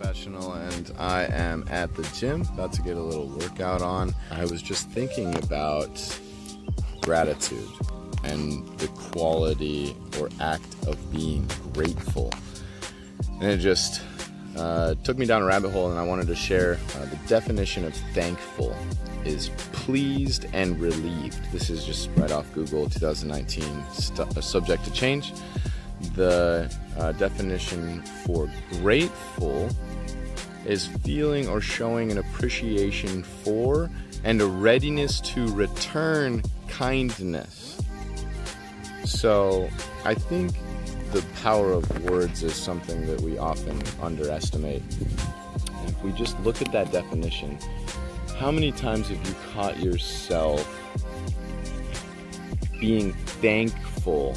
Professional, and I am at the gym about to get a little workout on. I was just thinking about gratitude and the quality or act of being grateful. And it just uh, took me down a rabbit hole, and I wanted to share uh, the definition of thankful is pleased and relieved. This is just right off Google 2019, st- uh, subject to change. The uh, definition for grateful is feeling or showing an appreciation for and a readiness to return kindness. So I think the power of words is something that we often underestimate. If we just look at that definition, how many times have you caught yourself being thankful,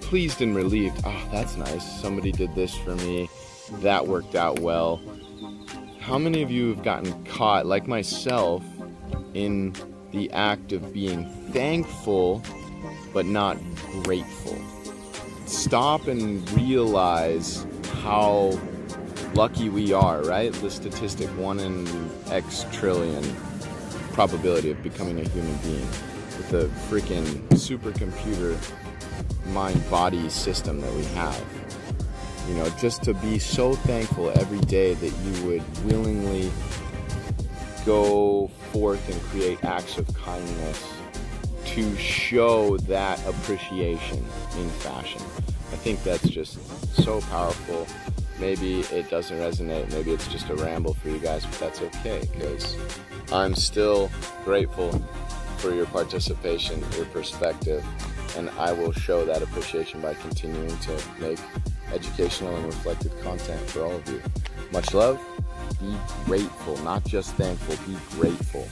pleased and relieved? Oh, that's nice. Somebody did this for me. That worked out well. How many of you have gotten caught, like myself, in the act of being thankful but not grateful? Stop and realize how lucky we are, right? The statistic one in X trillion probability of becoming a human being with the freaking supercomputer mind body system that we have. You know, just to be so thankful every day that you would willingly go forth and create acts of kindness to show that appreciation in fashion. I think that's just so powerful. Maybe it doesn't resonate, maybe it's just a ramble for you guys, but that's okay because I'm still grateful for your participation, your perspective, and I will show that appreciation by continuing to make educational and reflective content for all of you. Much love. Be grateful, not just thankful, be grateful.